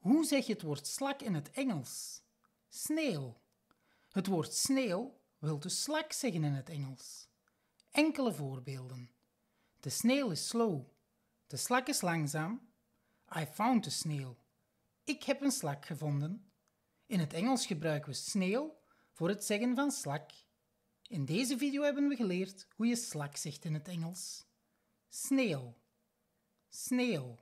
Hoe zeg je het woord slak in het Engels? Sneeuw. Het woord sneeuw wil dus slak zeggen in het Engels. Enkele voorbeelden. de sneeuw is slow. De slak is langzaam. I found a snail. Ik heb een slak gevonden. In het Engels gebruiken we snail voor het zeggen van slak. In deze video hebben we geleerd hoe je slak zegt in het Engels. Sneeuw. Sneeuw.